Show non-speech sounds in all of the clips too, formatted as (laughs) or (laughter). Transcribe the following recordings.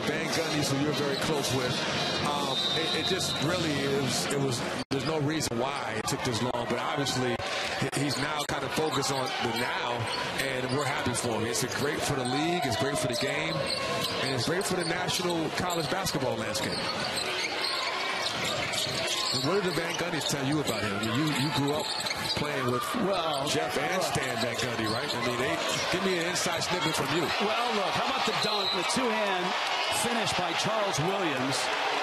the Van Gundys, who you're very close with. Um, it, it, just really is. It was. There's no reason why it took this long, but obviously he's now kind of focused on the now, and we're happy for him. It's great for the league. It's great for the game, and it's great for the national college basketball landscape. What did the Van Gundys tell you about him? I mean, you, you grew up playing with well, Jeff and Stan Van Gundy, right? I mean, they give me an inside snippet from you. Well, look, how about the dunk, the two-hand finish by Charles Williams,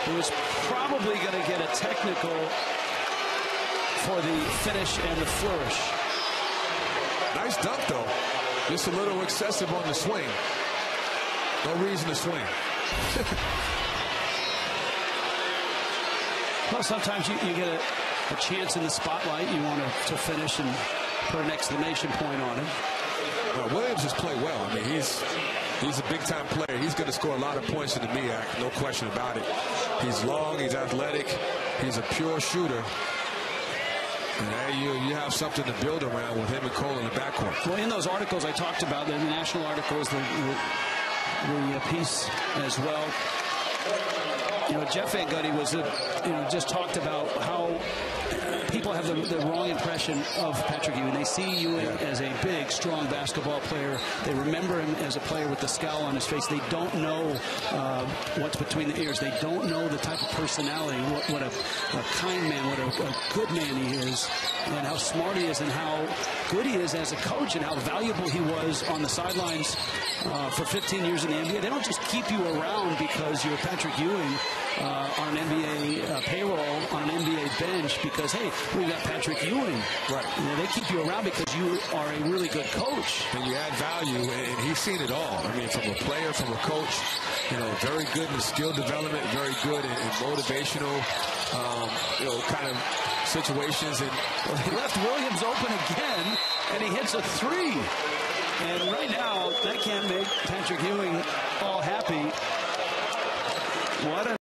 who is probably going to get a technical for the finish and the flourish. Nice dunk, though. Just a little excessive on the swing. No reason to swing. (laughs) Well, sometimes you, you get a, a, chance in the spotlight. You want to, to finish and put an exclamation point on it. Well, Williams has played well. I mean, he's he's a big-time player. He's going to score a lot of points in the MEAC, no question about it. He's long, he's athletic, he's a pure shooter. And you, you have something to build around with him and Cole in the backcourt. Well, in those articles I talked about, the national articles, the, the, the uh, piece as well, you know, Jeff Van Gundy was, a, you know, just talked about how people have the, the, wrong impression of Patrick Ewing. They see Ewing as a big, strong basketball player. They remember him as a player with the scowl on his face. They don't know uh, what's between the ears. They don't know the type of personality, what, what a, a, kind man, what a, a, good man he is, and how smart he is, and how good he is as a coach, and how valuable he was on the sidelines uh, for 15 years in the NBA. They don't just keep you around because you're Patrick Ewing uh, on an NBA uh, payroll, on an NBA bench, because, hey, we got Patrick Ewing. Right. You know, they keep you around because you are a really good coach. And you add value, and he's seen it all. I mean, from a player, from a coach, you know, very good in skill development, very good in, in motivational, um, you know, kind of situations. And well, he left Williams open again, and he hits a three. And right now, that can't make Patrick Ewing all happy. What a